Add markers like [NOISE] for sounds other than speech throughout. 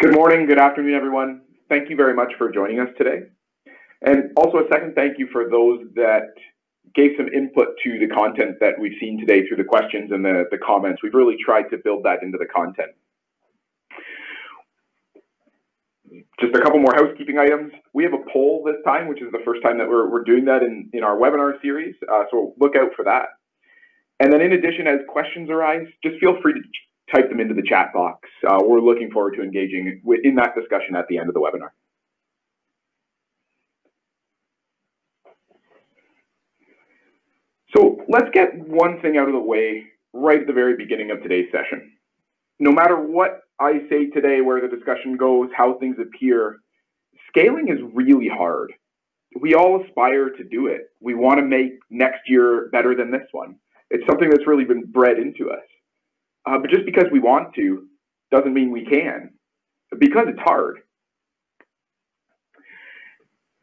Good morning, good afternoon, everyone. Thank you very much for joining us today. And also a second thank you for those that gave some input to the content that we've seen today through the questions and the, the comments. We've really tried to build that into the content. Just a couple more housekeeping items. We have a poll this time, which is the first time that we're, we're doing that in, in our webinar series, uh, so look out for that. And then in addition, as questions arise, just feel free to type them into the chat box. Uh, we're looking forward to engaging in that discussion at the end of the webinar. So let's get one thing out of the way right at the very beginning of today's session. No matter what I say today, where the discussion goes, how things appear, scaling is really hard. We all aspire to do it. We want to make next year better than this one. It's something that's really been bred into us. Uh, but just because we want to doesn't mean we can, because it's hard.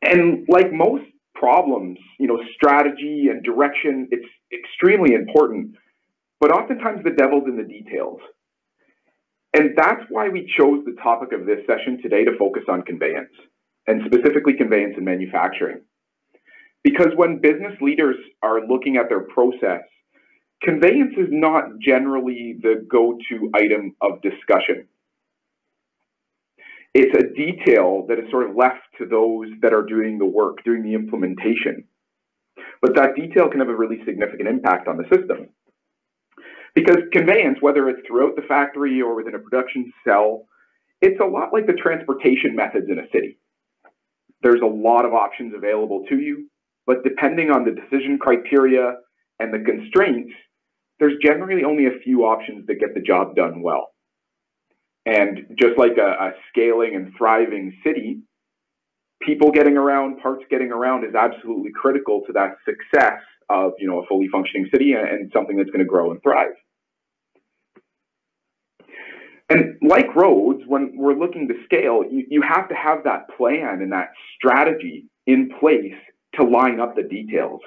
And like most problems, you know, strategy and direction, it's extremely important, but oftentimes the devil's in the details. And that's why we chose the topic of this session today to focus on conveyance, and specifically conveyance in manufacturing. Because when business leaders are looking at their process, conveyance is not generally the go-to item of discussion it's a detail that is sort of left to those that are doing the work, doing the implementation. But that detail can have a really significant impact on the system. Because conveyance, whether it's throughout the factory or within a production cell, it's a lot like the transportation methods in a city. There's a lot of options available to you, but depending on the decision criteria and the constraints, there's generally only a few options that get the job done well. And just like a, a scaling and thriving city, people getting around, parts getting around is absolutely critical to that success of you know a fully functioning city and something that's going to grow and thrive. And like roads, when we're looking to scale, you, you have to have that plan and that strategy in place to line up the details.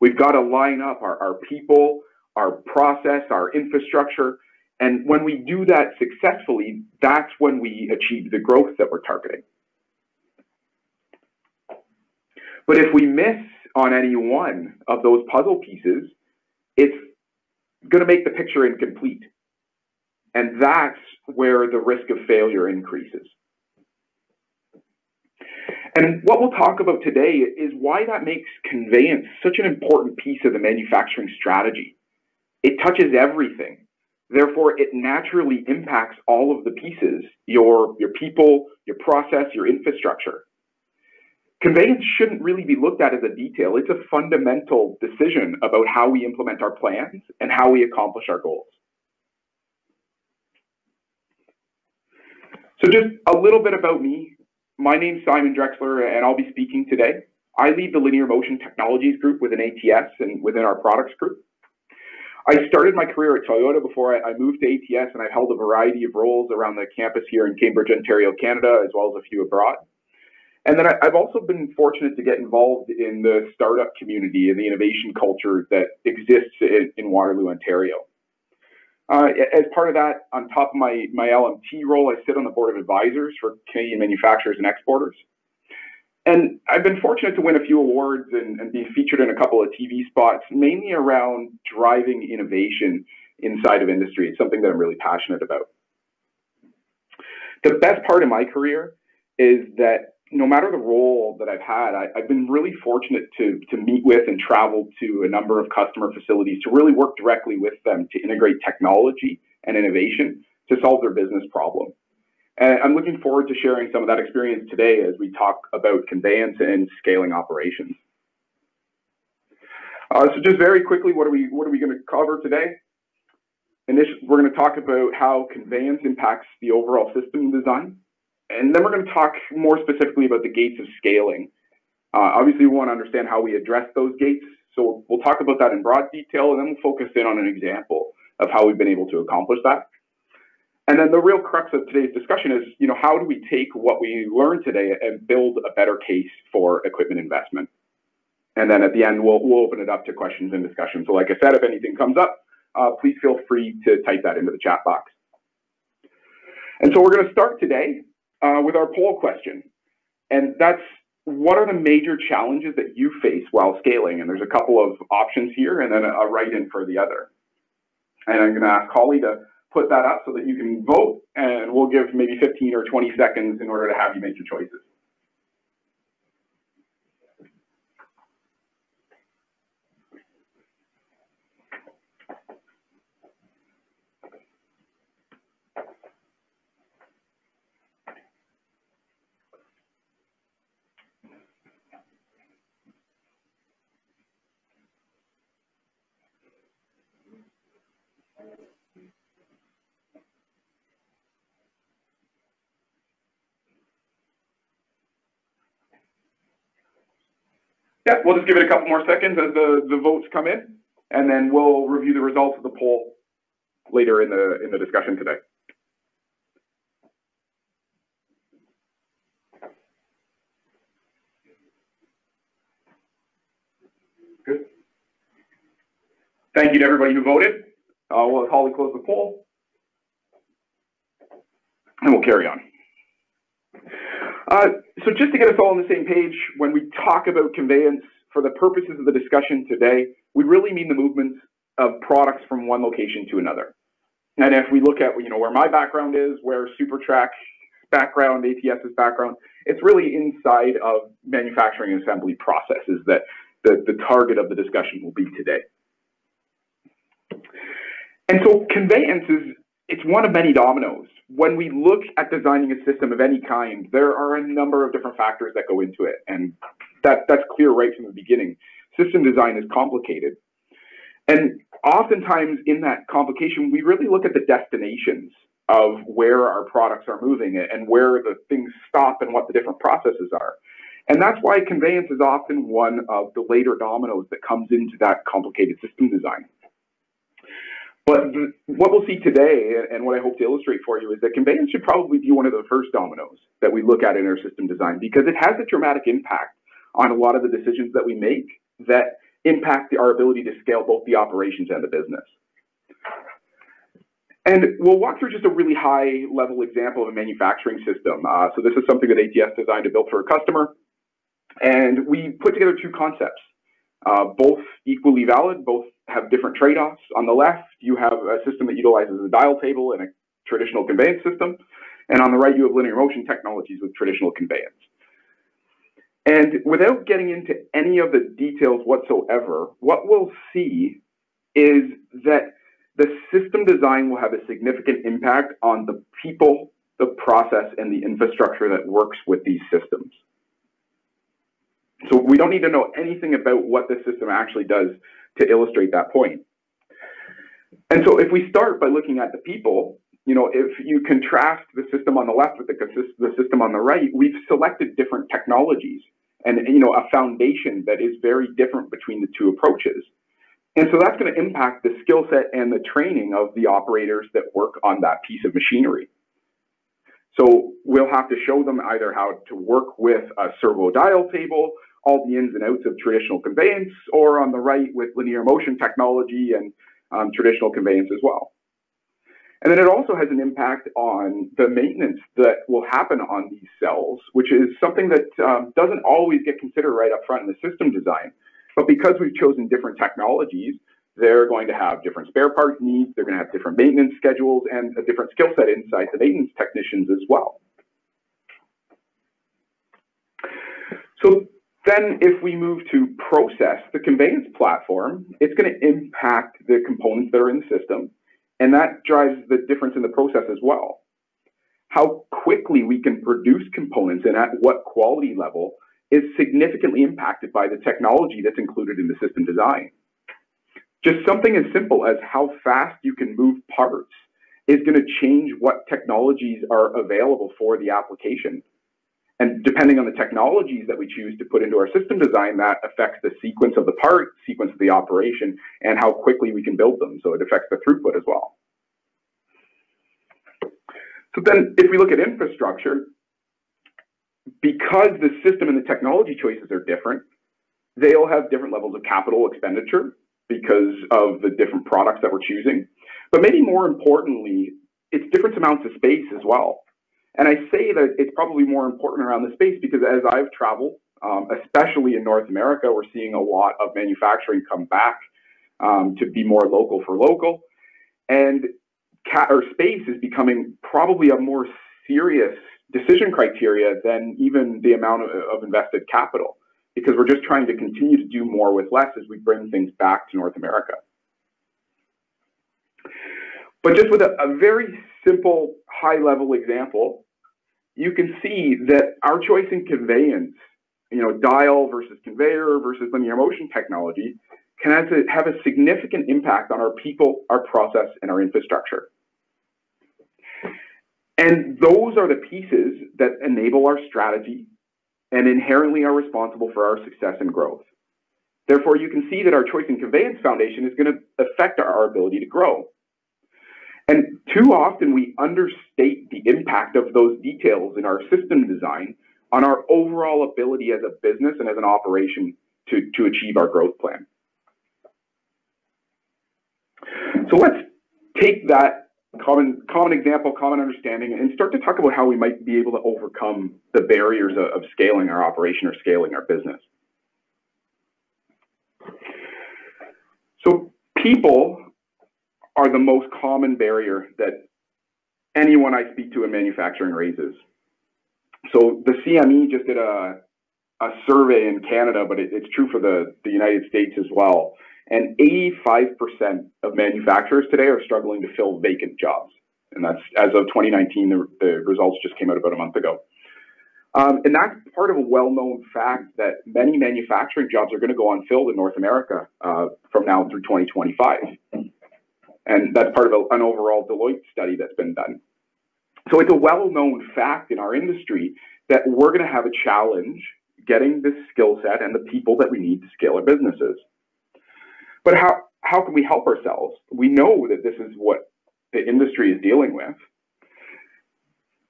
We've got to line up our, our people, our process, our infrastructure, and when we do that successfully, that's when we achieve the growth that we're targeting. But if we miss on any one of those puzzle pieces, it's going to make the picture incomplete. And that's where the risk of failure increases. And what we'll talk about today is why that makes conveyance such an important piece of the manufacturing strategy. It touches everything Therefore, it naturally impacts all of the pieces, your, your people, your process, your infrastructure. Conveyance shouldn't really be looked at as a detail. It's a fundamental decision about how we implement our plans and how we accomplish our goals. So just a little bit about me. My name's Simon Drexler, and I'll be speaking today. I lead the Linear Motion Technologies group within ATS and within our products group. I started my career at Toyota before I, I, moved to ATS, and I've held a variety of roles around the campus here in Cambridge, Ontario, Canada, as well as a few abroad. And then I, have also been fortunate to get involved in the startup community and the innovation culture that exists in, in Waterloo, Ontario. Uh, as part of that, on top of my, my LMT role, I sit on the board of advisors for Canadian manufacturers and exporters. And I've been fortunate to win a few awards and, and be featured in a couple of TV spots, mainly around driving innovation inside of industry. It's something that I'm really passionate about. The best part of my career is that no matter the role that I've had, I, have been really fortunate to, to meet with and travel to a number of customer facilities to really work directly with them to integrate technology and innovation to solve their business problem. And I'm looking forward to sharing some of that experience today as we talk about conveyance and scaling operations. Uh, so just very quickly, what are we what are we going to cover today? Initially, we're going to talk about how conveyance impacts the overall system design, and then we're going to talk more specifically about the gates of scaling. Uh, obviously, we want to understand how we address those gates, so we'll talk about that in broad detail, and then we'll focus in on an example of how we've been able to accomplish that. And then the real crux of today's discussion is, you know, how do we take what we learned today and build a better case for equipment investment? And then at the end, we'll, we'll open it up to questions and discussion. So like I said, if anything comes up, uh, please feel free to type that into the chat box. And so we're going to start today uh, with our poll question. And that's what are the major challenges that you face while scaling? And there's a couple of options here and then a, write-in for the other. And I'm going to ask Holly to put that up so that you can vote, and we'll give maybe 15 or 20 seconds in order to have you make your choices. Yeah, we'll just give it a couple more seconds as the, the votes come in, and then we'll review the results of the poll later in the in the discussion today. Good. Thank you to everybody who voted. Uh, we'll Holly close the poll, and we'll carry on. Uh, so just to get us all on the same page, when we talk about conveyance, for the purposes of the discussion today, we really mean the movement of products from one location to another. And if we look at you know where my background is, where SuperTrak background, ATS's background, it's really inside of manufacturing assembly processes that the, the target of the discussion will be today. And so conveyance is it's one of many dominoes. When we look at designing a system of any kind, there are a number of different factors that go into it, and that, that's clear right from the beginning. System design is complicated. And oftentimes in that complication, we really look at the destinations of where our products are moving and where the things stop and what the different processes are. And that's why conveyance is often one of the later dominoes that comes into that complicated system design. But what we'll see today, and what I hope to illustrate for you, is that conveyance should probably be one of the first dominoes that we look at in our system design because it has a dramatic impact on a lot of the decisions that we make that impact our ability to scale both the operations and the business. And we'll walk through just a really high level example of a manufacturing system. Uh, so this is something that ATS designed to build for a customer. And we put together two concepts, uh, both equally valid, both have different trade-offs. On the left, you have a system that utilizes a dial table and a traditional conveyance system. And on the right, you have linear motion technologies with traditional conveyance. And without getting into any of the details whatsoever, what we'll see is that the system design will have a significant impact on the people, the process, and the infrastructure that works with these systems. So we don't need to know anything about what the system actually does to illustrate that point. And so if we start by looking at the people, you know, if you contrast the system on the left with the, the system on the right, we've selected different technologies and, you know, a foundation that is very different between the two approaches. And so that's going to impact the skill set and the training of the operators that work on that piece of machinery. So we'll have to show them either how to work with a servo dial table, all the ins and outs of traditional conveyance, or on the right with linear motion technology and um, traditional conveyance as well. And then it also has an impact on the maintenance that will happen on these cells, which is something that um, doesn't always get considered right up front in the system design. But because we've chosen different technologies, they're going to have different spare parts needs, they're going to have different maintenance schedules, and a different skill set inside the maintenance technicians as well. So then if we move to process, the conveyance platform, it's going to impact the components that are in the system and that drives the difference in the process as well. How quickly we can produce components and at what quality level is significantly impacted by the technology that's included in the system design. Just something as simple as how fast you can move parts is going to change what technologies are available for the application. And depending on the technologies that we choose to put into our system design, that affects the sequence of the part, sequence of the operation, and how quickly we can build them. So it affects the throughput as well. So then if we look at infrastructure, because the system and the technology choices are different, they'll have different levels of capital expenditure because of the different products that we're choosing. But maybe more importantly, it's different amounts of space as well. And I say that it's probably more important around the space because as I've traveled, um, especially in North America, we're seeing a lot of manufacturing come back um, to be more local for local. And cat or space is becoming probably a more serious decision criteria than even the amount of, of invested capital because we're just trying to continue to do more with less as we bring things back to North America. But just with a, a very simple high level example, you can see that our choice in conveyance, you know, dial versus conveyor versus linear motion technology can have, have a significant impact on our people, our process, and our infrastructure. And those are the pieces that enable our strategy and inherently are responsible for our success and growth. Therefore, you can see that our choice in conveyance foundation is going to affect our ability to grow. And too often we understate the impact of those details in our system design on our overall ability as a business and as an operation to, to achieve our growth plan. So let's take that common common example, common understanding, and start to talk about how we might be able to overcome the barriers of, of scaling our operation or scaling our business. So people are the most common barrier that anyone I speak to in manufacturing raises. So the CME just did a, a survey in Canada, but it, it's true for the, the United States as well. And 85% of manufacturers today are struggling to fill vacant jobs. And that's as of 2019, the, the results just came out about a month ago. Um, and that's part of a well-known fact that many manufacturing jobs are going to go unfilled in North America uh, from now through 2025. And that's part of a, an overall Deloitte study that's been done. So it's a well-known fact in our industry that we're going to have a challenge getting this skill set and the people that we need to scale our businesses. But how, how can we help ourselves? We know that this is what the industry is dealing with.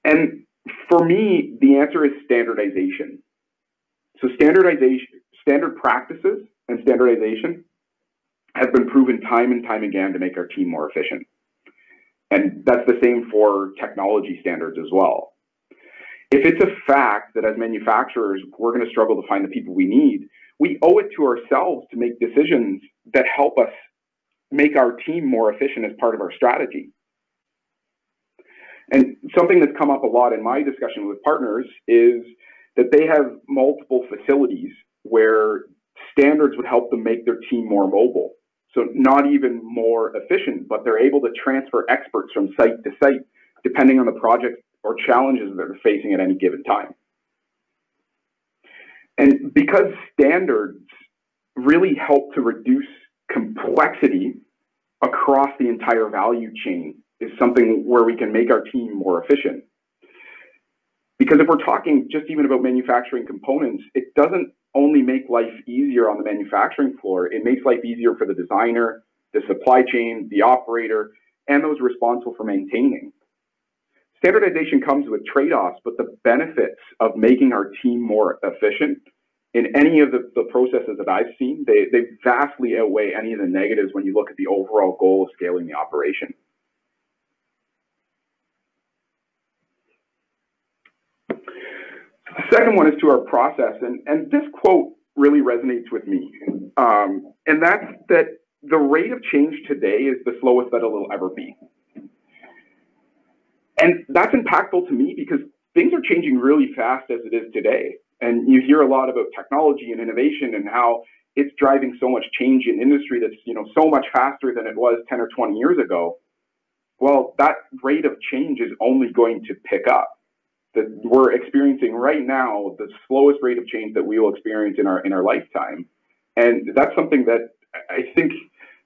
And for me, the answer is standardization. So standardization, standard practices and standardization have been proven time and time again to make our team more efficient. And that's the same for technology standards as well. If it's a fact that as manufacturers, we're going to struggle to find the people we need, we owe it to ourselves to make decisions that help us make our team more efficient as part of our strategy. And something that's come up a lot in my discussion with partners is that they have multiple facilities where standards would help them make their team more mobile. So not even more efficient, but they're able to transfer experts from site to site, depending on the project or challenges that they're facing at any given time. And because standards really help to reduce complexity across the entire value chain is something where we can make our team more efficient. Because if we're talking just even about manufacturing components, it doesn't only make life easier on the manufacturing floor, it makes life easier for the designer, the supply chain, the operator, and those responsible for maintaining. Standardization comes with trade-offs, but the benefits of making our team more efficient in any of the, the processes that I've seen, they, they vastly outweigh any of the negatives when you look at the overall goal of scaling the operation. The second one is to our process, and, and this quote really resonates with me. Um, and that's that the rate of change today is the slowest that it'll ever be. And that's impactful to me because things are changing really fast as it is today. And you hear a lot about technology and innovation and how it's driving so much change in industry that's you know so much faster than it was 10 or 20 years ago. Well, that rate of change is only going to pick up that we're experiencing right now the slowest rate of change that we will experience in our in our lifetime. And that's something that i think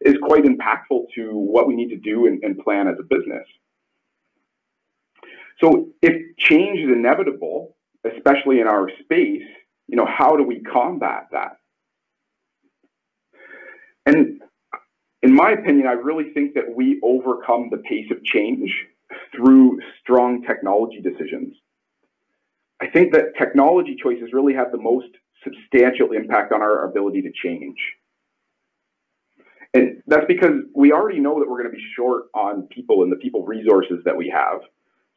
is quite impactful to what we need to do and, and plan as a business. So if change is inevitable especially in our space you know how do we combat that? And in my opinion i really think that we overcome the pace of change through strong technology decisions I think that technology choices really have the most substantial impact on our ability to change. And that's because we already know that we're going to be short on people and the people resources that we have.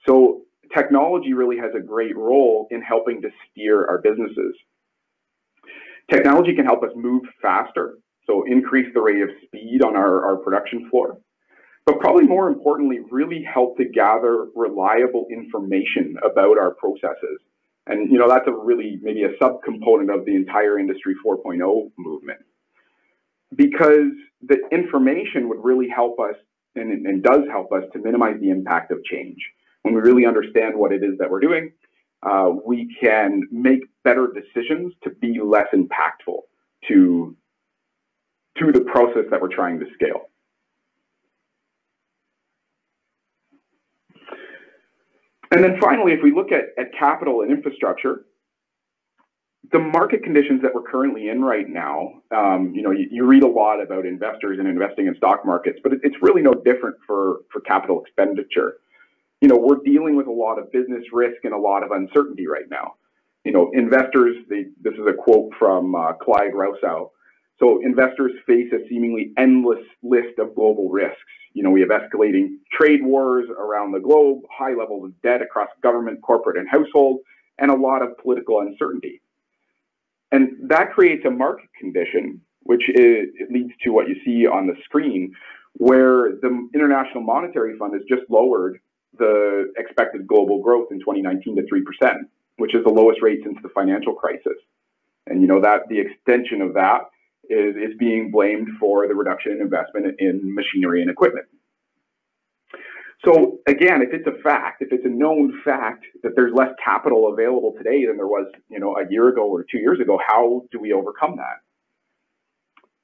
So technology really has a great role in helping to steer our businesses. Technology can help us move faster, so increase the rate of speed on our, our production floor. But probably more importantly, really help to gather reliable information about our processes. And you know that's a really maybe a subcomponent of the entire Industry 4.0 movement, because the information would really help us and, and does help us to minimize the impact of change. When we really understand what it is that we're doing, uh, we can make better decisions to be less impactful to to the process that we're trying to scale. And then finally, if we look at, at capital and infrastructure, the market conditions that we're currently in right now, um, you know, you, you, read a lot about investors and investing in stock markets, but it, it's really no different for, for capital expenditure. You know, we're dealing with a lot of business risk and a lot of uncertainty right now. You know, investors, they, this is a quote from uh, Clyde Rousseau. So investors face a seemingly endless list of global risks. You know, we have escalating trade wars around the globe, high levels of debt across government, corporate, and household, and a lot of political uncertainty. And that creates a market condition, which is, leads to what you see on the screen, where the International Monetary Fund has just lowered the expected global growth in 2019 to 3%, which is the lowest rate since the financial crisis. And you know that the extension of that is, being blamed for the reduction in investment in machinery and equipment. So again, if it's a fact, if it's a known fact that there's less capital available today than there was, you know, a year ago or two years ago, how do we overcome that?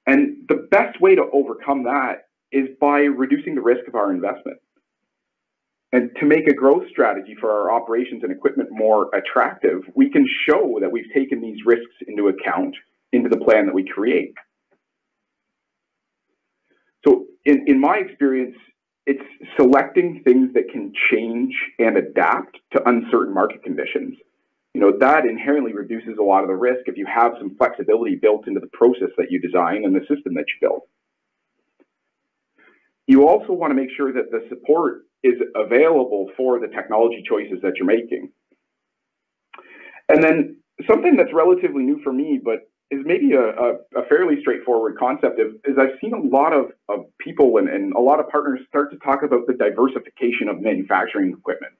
And the best way to overcome that is by reducing the risk of our investment. And to make a growth strategy for our operations and equipment more attractive, we can show that we've taken these risks into account into the plan that we create. So in, in my experience, it's selecting things that can change and adapt to uncertain market conditions. You know, that inherently reduces a lot of the risk if you have some flexibility built into the process that you design and the system that you build. You also want to make sure that the support is available for the technology choices that you're making. And then something that's relatively new for me, but is maybe a, a, a, fairly straightforward concept is, is I've seen a lot of, of people and, and a lot of partners start to talk about the diversification of manufacturing equipment.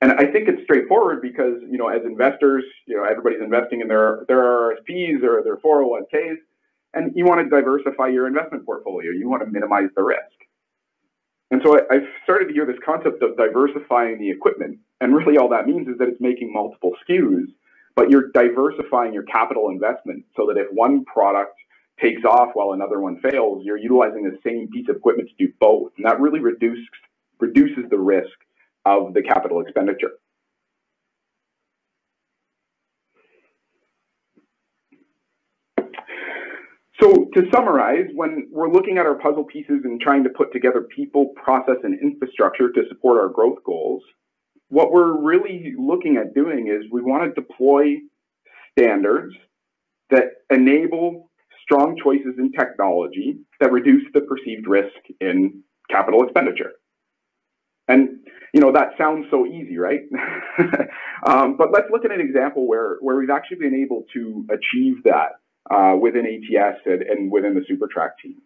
And I think it's straightforward because, you know, as investors, you know, everybody's investing in their, their RSPs or their 401ks, and you want to diversify your investment portfolio. You want to minimize the risk. And so I, I've started to hear this concept of diversifying the equipment. And really all that means is that it's making multiple SKUs but you're diversifying your capital investment so that if one product takes off while another one fails, you're utilizing the same piece of equipment to do both. And that really reduces, reduces the risk of the capital expenditure. So to summarize, when we're looking at our puzzle pieces and trying to put together people, process, and infrastructure to support our growth goals, what we're really looking at doing is we want to deploy standards that enable strong choices in technology that reduce the perceived risk in capital expenditure. And you know that sounds so easy, right? [LAUGHS] um, but let's look at an example where where we've actually been able to achieve that uh, within ATS and, and within the SuperTrak team.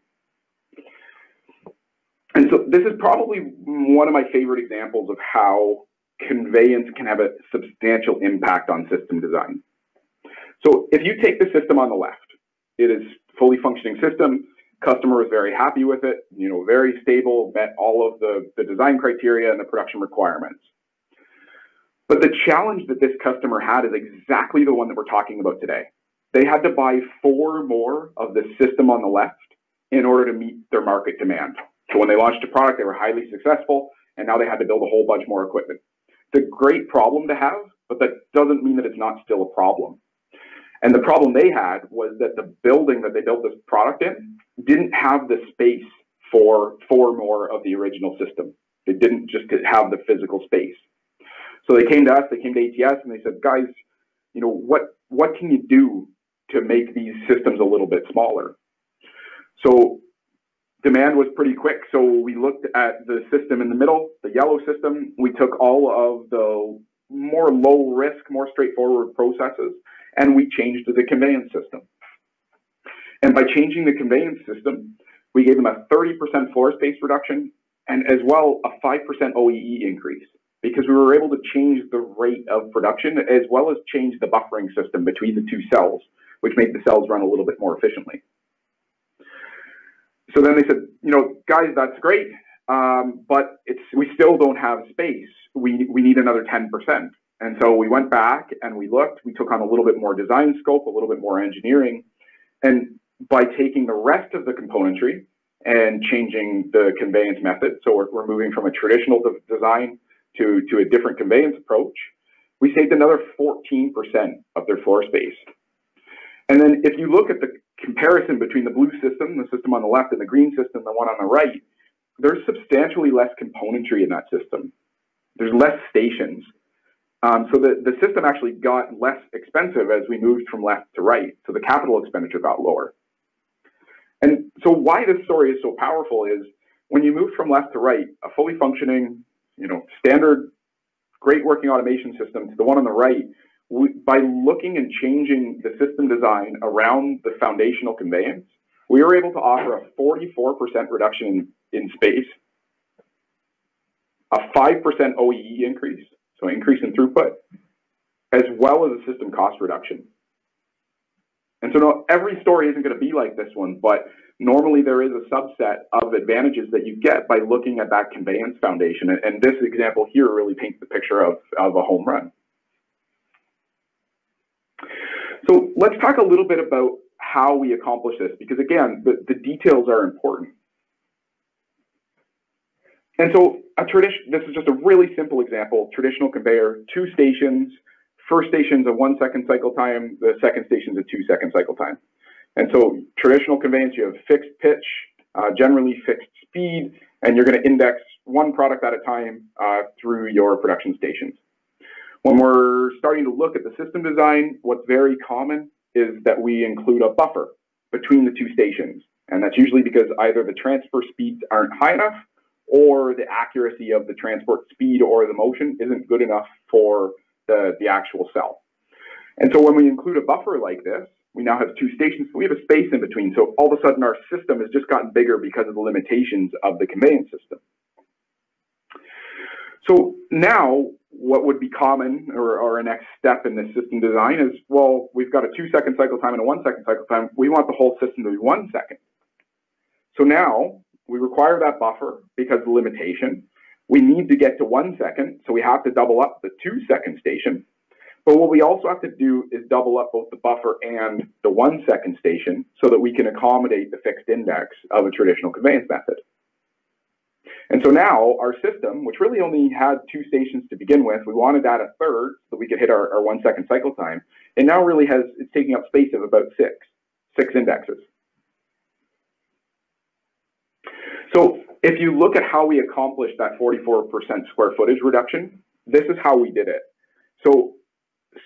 And so this is probably one of my favorite examples of how conveyance can have a substantial impact on system design. So if you take the system on the left, it is fully functioning system. Customer is very happy with it, you know, very stable, met all of the, the design criteria and the production requirements. But the challenge that this customer had is exactly the one that we're talking about today. They had to buy four more of the system on the left in order to meet their market demand. So when they launched a product, they were highly successful, and now they had to build a whole bunch more equipment. It's a great problem to have, but that doesn't mean that it's not still a problem. And the problem they had was that the building that they built this product in didn't have the space for four more of the original system. They didn't just have the physical space. So they came to us, they came to ATS, and they said, guys, you know, what, what can you do to make these systems a little bit smaller? So demand was pretty quick, so we looked at the system in the middle, the yellow system. We took all of the more low risk, more straightforward processes, and we changed the conveyance system. And by changing the conveyance system, we gave them a 30% floor space reduction and as well a 5% OEE increase because we were able to change the rate of production as well as change the buffering system between the two cells, which made the cells run a little bit more efficiently. So then they said, you know, guys, that's great, um, but it's we still don't have space. We we need another 10%. And so we went back and we looked. We took on a little bit more design scope, a little bit more engineering, and by taking the rest of the componentry and changing the conveyance method, so we're, we're moving from a traditional de design to to a different conveyance approach, we saved another 14% of their floor space. And then if you look at the comparison between the blue system, the system on the left, and the green system, the one on the right, there's substantially less componentry in that system. There's less stations. Um, so the, the system actually got less expensive as we moved from left to right. So the capital expenditure got lower. And so why this story is so powerful is when you move from left to right, a fully functioning, you know, standard, great working automation system to the one on the right, we, by looking and changing the system design around the foundational conveyance, we were able to offer a 44% reduction in, in space, a 5% OEE increase, so increase in throughput, as well as a system cost reduction. And so no, every story isn't going to be like this one, but normally there is a subset of advantages that you get by looking at that conveyance foundation. And, this example here really paints the picture of, of a home run. So let's talk a little bit about how we accomplish this, because again, the, the details are important. And so a tradition, this is just a really simple example, traditional conveyor, two stations, first station's a one second cycle time, the second station's a two second cycle time. And so traditional conveyance, you have fixed pitch, uh, generally fixed speed, and you're going to index one product at a time uh, through your production stations. When we're starting to look at the system design, what's very common is that we include a buffer between the two stations. And that's usually because either the transfer speeds aren't high enough or the accuracy of the transport speed or the motion isn't good enough for the, the actual cell. And so when we include a buffer like this, we now have two stations, we have a space in between. So all of a sudden our system has just gotten bigger because of the limitations of the conveyance system. So now what would be common or, or a next step in this system design is, well, we've got a two second cycle time and a one second cycle time. We want the whole system to be one second. So now we require that buffer because of the limitation. We need to get to one second, so we have to double up the two second station. But what we also have to do is double up both the buffer and the one second station so that we can accommodate the fixed index of a traditional conveyance method. And so now our system, which really only had two stations to begin with, we wanted add a third so we could hit our, our one second cycle time. It now really has, it's taking up space of about six, six indexes. So if you look at how we accomplished that 44% square footage reduction, this is how we did it. So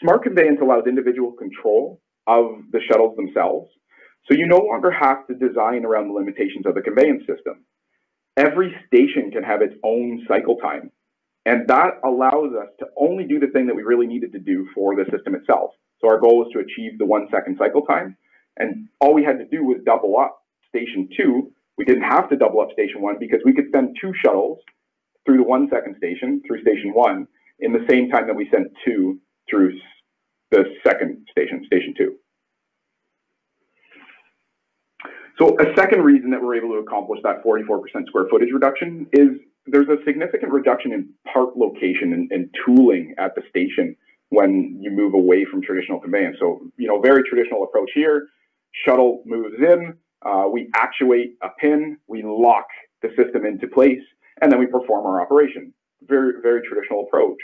smart conveyance allows individual control of the shuttles themselves. So you no longer have to design around the limitations of the conveyance system every station can have its own cycle time. And that allows us to only do the thing that we really needed to do for the system itself. So our goal was to achieve the one second cycle time. And all we had to do was double up station two. We didn't have to double up station one because we could send two shuttles through the one second station, through station one, in the same time that we sent two through the second station, station two. So a second reason that we're able to accomplish that 44% square footage reduction is there's a significant reduction in part location and, and, tooling at the station when you move away from traditional conveyance. So, you know, very traditional approach here, shuttle moves in, uh, we actuate a pin, we lock the system into place, and then we perform our operation. Very, very traditional approach.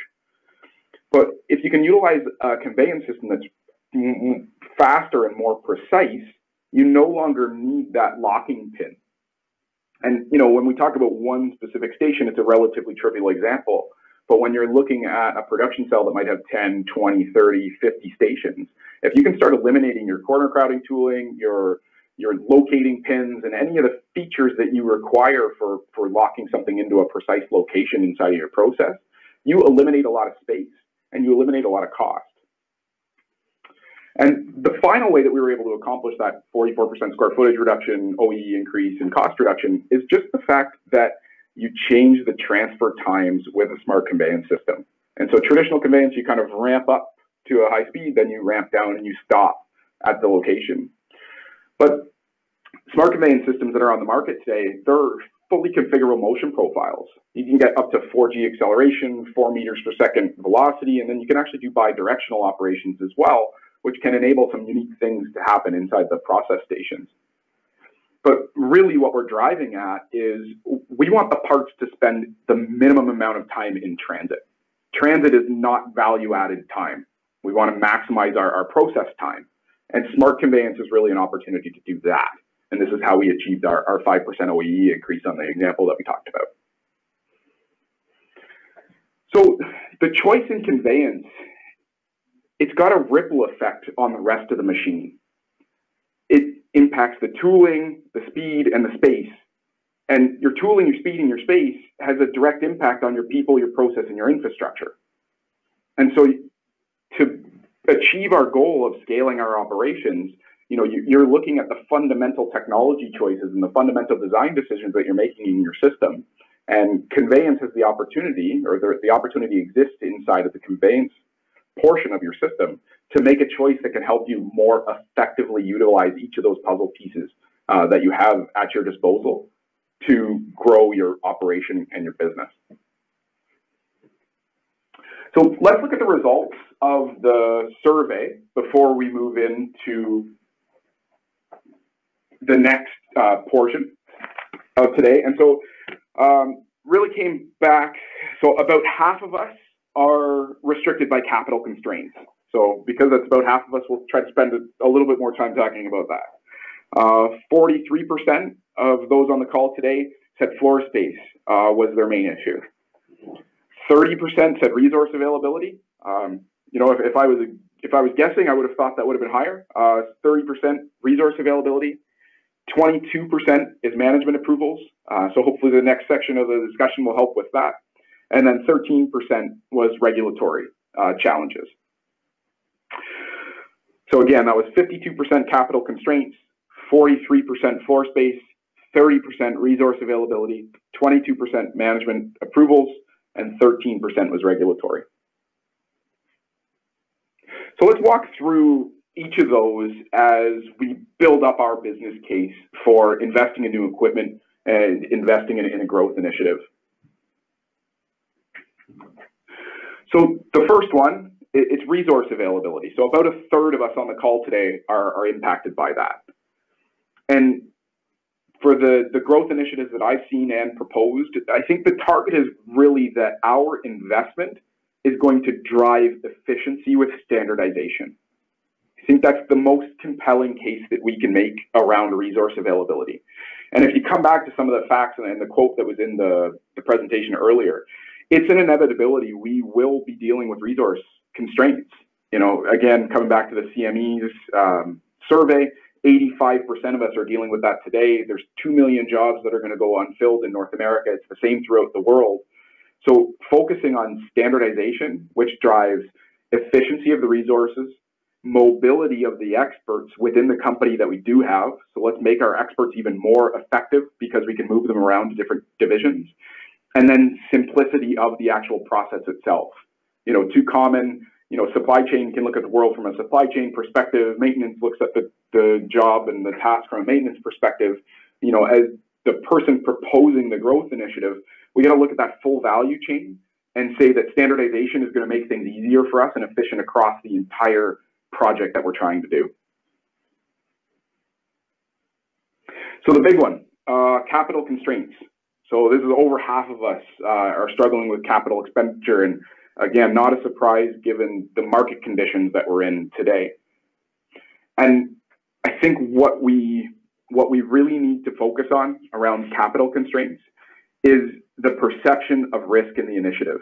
But if you can utilize a conveyance system that's faster and more precise, you no longer need that locking pin. And, you know, when we talk about one specific station, it's a relatively trivial example. But when you're looking at a production cell that might have 10, 20, 30, 50 stations, if you can start eliminating your corner crowding tooling, your your locating pins, and any of the features that you require for, for locking something into a precise location inside of your process, you eliminate a lot of space and you eliminate a lot of cost. And the final way that we were able to accomplish that 44% square footage reduction, OEE increase, and cost reduction is just the fact that you change the transfer times with a smart conveyance system. And so traditional conveyance, you kind of ramp up to a high speed, then you ramp down and you stop at the location. But smart conveyance systems that are on the market today, they're fully configurable motion profiles. You can get up to 4G acceleration, 4 meters per second velocity, and then you can actually do bi-directional operations as well, which can enable some unique things to happen inside the process stations. But really what we're driving at is we want the parts to spend the minimum amount of time in transit. Transit is not value added time. We want to maximize our, our process time. And smart conveyance is really an opportunity to do that. And this is how we achieved our, our 5% OEE increase on the example that we talked about. So the choice in conveyance, it's got a ripple effect on the rest of the machine. It impacts the tooling, the speed, and the space. And your tooling, your speed, and your space has a direct impact on your people, your process, and your infrastructure. And so to achieve our goal of scaling our operations, you know, you, are looking at the fundamental technology choices and the fundamental design decisions that you're making in your system. And conveyance has the opportunity, or the, the opportunity exists inside of the conveyance portion of your system to make a choice that can help you more effectively utilize each of those puzzle pieces uh, that you have at your disposal to grow your operation and your business. So let's look at the results of the survey before we move into the next uh, portion of today. And so um, really came back, so about half of us are restricted by capital constraints. So because that's about half of us, we'll try to spend a, little bit more time talking about that. 43% uh, of those on the call today said floor space uh, was their main issue. 30% said resource availability. Um, you know, if, if, I was if I was guessing, I would have thought that would have been higher. Uh, 30% resource availability. 22% is management approvals. Uh, so hopefully the next section of the discussion will help with that. And then 13% was regulatory uh, challenges. So again, that was 52% capital constraints, 43% floor space, 30% resource availability, 22% management approvals, and 13% was regulatory. So let's walk through each of those as we build up our business case for investing in new equipment and investing in, in a growth initiative. So the first one, it's resource availability. So about a third of us on the call today are, are impacted by that. And for the, the growth initiatives that I've seen and proposed, I think the target is really that our investment is going to drive efficiency with standardization. I think that's the most compelling case that we can make around resource availability. And if you come back to some of the facts and the quote that was in the, the presentation earlier, it's an inevitability. We will be dealing with resource constraints. You know, again, coming back to the CME's um, survey, 85% of us are dealing with that today. There's 2 million jobs that are going to go unfilled in North America. It's the same throughout the world. So focusing on standardization, which drives efficiency of the resources, mobility of the experts within the company that we do have. So let's make our experts even more effective because we can move them around to different divisions. And then simplicity of the actual process itself. You know, too common, you know, supply chain can look at the world from a supply chain perspective. Maintenance looks at the, the job and the task from a maintenance perspective. You know, as the person proposing the growth initiative, we got to look at that full value chain and say that standardization is going to make things easier for us and efficient across the entire project that we're trying to do. So the big one, uh, capital constraints. So this is over half of us uh, are struggling with capital expenditure, and again, not a surprise given the market conditions that we're in today. And I think what we what we really need to focus on around capital constraints is the perception of risk in the initiative.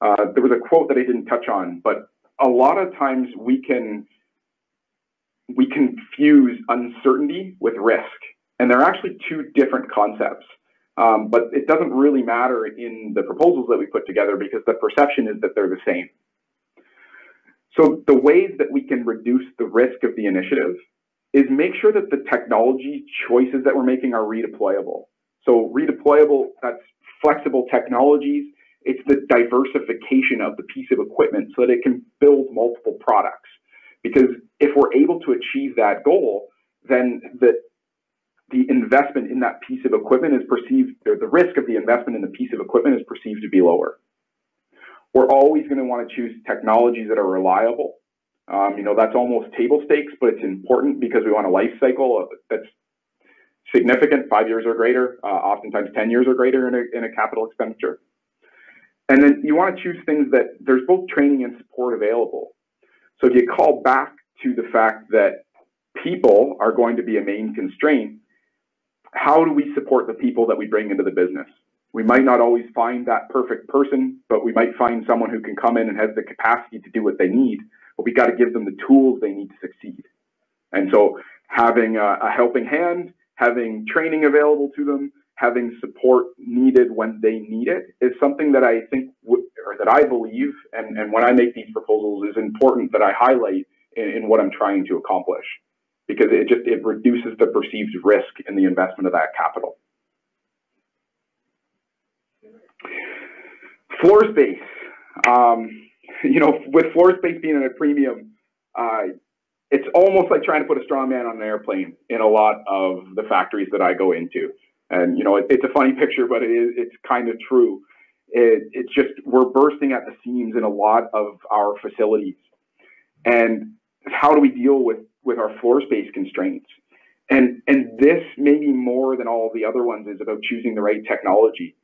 Uh, there was a quote that I didn't touch on, but a lot of times we can we confuse uncertainty with risk, and they're actually two different concepts. Um, but it doesn't really matter in the proposals that we put together because the perception is that they're the same. So the ways that we can reduce the risk of the initiative is make sure that the technology choices that we're making are redeployable. So redeployable, that's flexible technologies. It's the diversification of the piece of equipment so that it can build multiple products. Because if we're able to achieve that goal, then the the investment in that piece of equipment is perceived, or the risk of the investment in the piece of equipment is perceived to be lower. We're always going to want to choose technologies that are reliable. Um, you know, that's almost table stakes, but it's important because we want a life cycle that's significant, five years or greater, uh, oftentimes 10 years or greater in a, in a capital expenditure. And then you want to choose things that there's both training and support available. So if you call back to the fact that people are going to be a main constraint, how do we support the people that we bring into the business? We might not always find that perfect person, but we might find someone who can come in and has the capacity to do what they need, but we got to give them the tools they need to succeed. And so having a, a helping hand, having training available to them, having support needed when they need it is something that I think, or that I believe, and, and when I make these proposals is important that I highlight in, in what I'm trying to accomplish because it just it reduces the perceived risk in the investment of that capital. Floor space, um, you know, with floor space being at a premium, uh, it's almost like trying to put a strong man on an airplane in a lot of the factories that I go into. And you know, it, it's a funny picture, but it is it's kind of true. It, it's just we're bursting at the seams in a lot of our facilities, and how do we deal with with our floor space constraints? And and this maybe more than all the other ones is about choosing the right technology.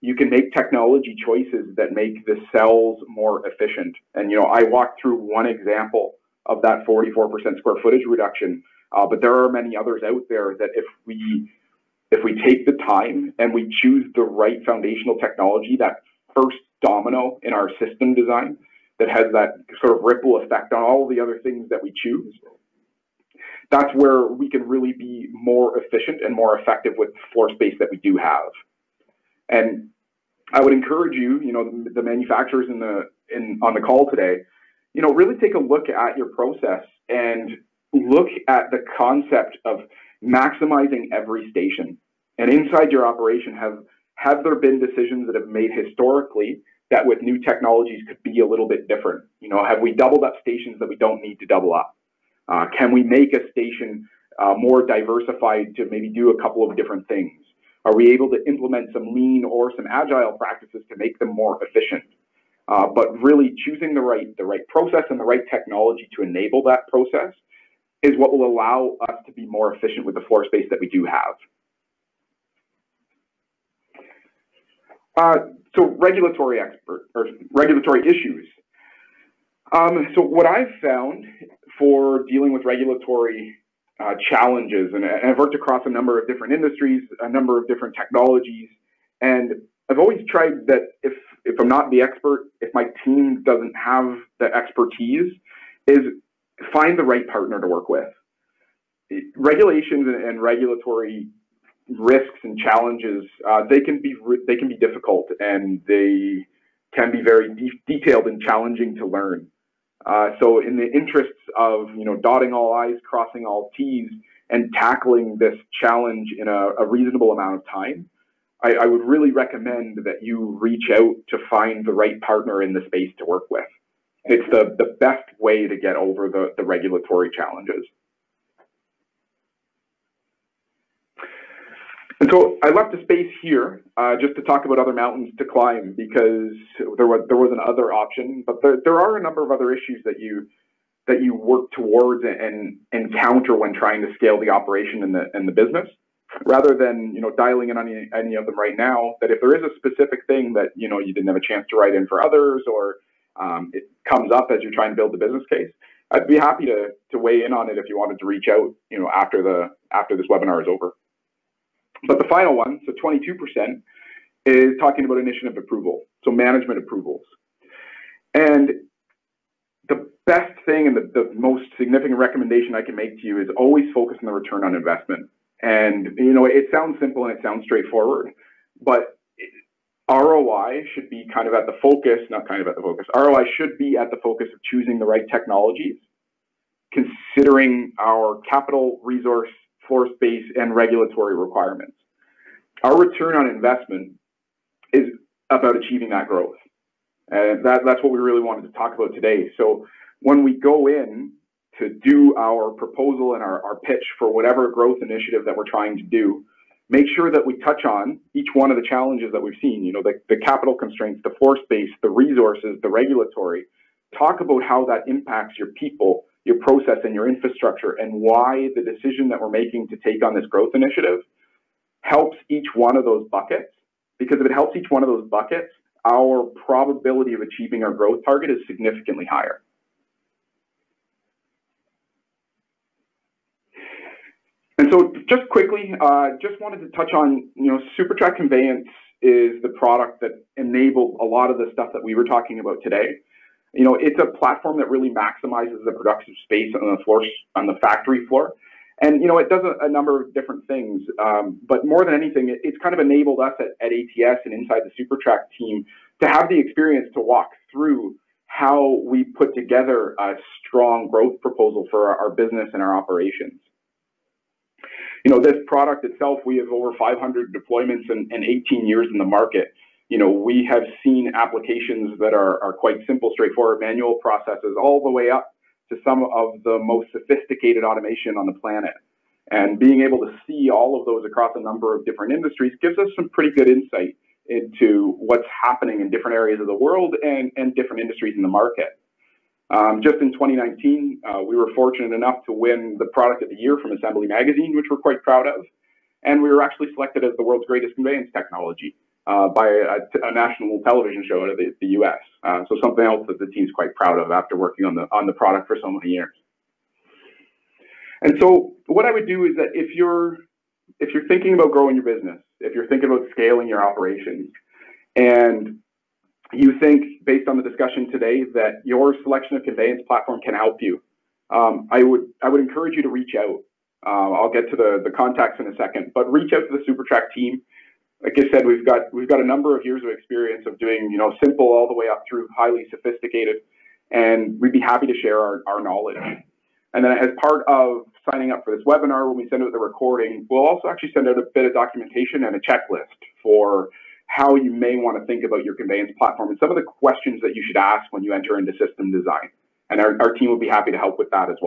You can make technology choices that make the cells more efficient. And you know, I walked through one example of that 44% square footage reduction, uh, but there are many others out there that if we if we take the time and we choose the right foundational technology, that first domino in our system design that has that sort of ripple effect on all the other things that we choose, that's where we can really be more efficient and more effective with the floor space that we do have. And I would encourage you, you know, the, the manufacturers in the in on the call today, you know, really take a look at your process and look at the concept of maximizing every station. And inside your operation, have have there been decisions that have made historically that with new technologies could be a little bit different? You know, have we doubled up stations that we don't need to double up? Uh, can we make a station uh, more diversified to maybe do a couple of different things? Are we able to implement some lean or some agile practices to make them more efficient? Uh, but really choosing the right the right process and the right technology to enable that process is what will allow us to be more efficient with the floor space that we do have. Uh, so regulatory expert or regulatory issues. Um, so what I've found for dealing with regulatory uh, challenges, and, and, I've worked across a number of different industries, a number of different technologies, and I've always tried that if if I'm not the expert, if my team doesn't have the expertise, is find the right partner to work with. Regulations and, and regulatory risks and challenges uh, they can be they can be difficult and they can be very de detailed and challenging to learn. Uh, so, in the interests of you know dotting all i's, crossing all t's, and tackling this challenge in a, a reasonable amount of time, I, I, would really recommend that you reach out to find the right partner in the space to work with. It's the, the best way to get over the, the regulatory challenges. And so I left a space here uh, just to talk about other mountains to climb because there was there was an other option, but there, there are a number of other issues that you that you work towards and encounter when trying to scale the operation in the in the business, rather than you know dialing in on any, any of them right now. That if there is a specific thing that you know you didn't have a chance to write in for others, or um, it comes up as you're trying to build the business case, I'd be happy to to weigh in on it if you wanted to reach out, you know, after the after this webinar is over. But the final one, so 22%, is talking about initiative approval, so management approvals. And the best thing and the, the most significant recommendation I can make to you is always focus on the return on investment. And, you know, it sounds simple and it sounds straightforward, but ROI should be kind of at the focus, not kind of at the focus, ROI should be at the focus of choosing the right technologies, considering our capital, resource, floor space, and regulatory requirements. Our return on investment is about achieving that growth. And that, that's what we really wanted to talk about today. So when we go in to do our proposal and our, our pitch for whatever growth initiative that we're trying to do, make sure that we touch on each one of the challenges that we've seen, you know, the, the capital constraints, the floor space, the resources, the regulatory. Talk about how that impacts your people, your process, and your infrastructure, and why the decision that we're making to take on this growth initiative helps each one of those buckets. Because if it helps each one of those buckets, our probability of achieving our growth target is significantly higher. And so just quickly, uh, just wanted to touch on, you know, SuperTrak Conveyance is the product that enabled a lot of the stuff that we were talking about today. You know, it's a platform that really maximizes the productive space on the floor, on the factory floor. And, you know, it does a, a number of different things. Um, but more than anything, it, it's kind of enabled us at, at ATS and inside the SuperTrak team to have the experience to walk through how we put together a strong growth proposal for our, our business and our operations you know, this product itself, we have over 500 deployments and, and 18 years in the market. You know, we have seen applications that are, are quite simple, straightforward manual processes all the way up to some of the most sophisticated automation on the planet. And being able to see all of those across a number of different industries gives us some pretty good insight into what's happening in different areas of the world and, and different industries in the market. Um, just in 2019, uh, we were fortunate enough to win the Product of the Year from Assembly Magazine, which we're quite proud of. And we were actually selected as the world's greatest conveyance technology uh, by a, national television show out of the, the US. Uh, so something else that the team's quite proud of after working on the, on the product for so many years. And so what I would do is that if you're, if you're thinking about growing your business, if you're thinking about scaling your operations, and you think, based on the discussion today, that your selection of conveyance platform can help you, um, I would I would encourage you to reach out. Uh, I'll get to the the contacts in a second, but reach out to the SuperTrak team. Like I said, we've got we've got a number of years of experience of doing you know simple all the way up through highly sophisticated, and we'd be happy to share our, our knowledge. And then as part of signing up for this webinar, when we send out the recording, we'll also actually send out a bit of documentation and a checklist for how you may want to think about your conveyance platform and some of the questions that you should ask when you enter into system design. And our, our team will be happy to help with that as well.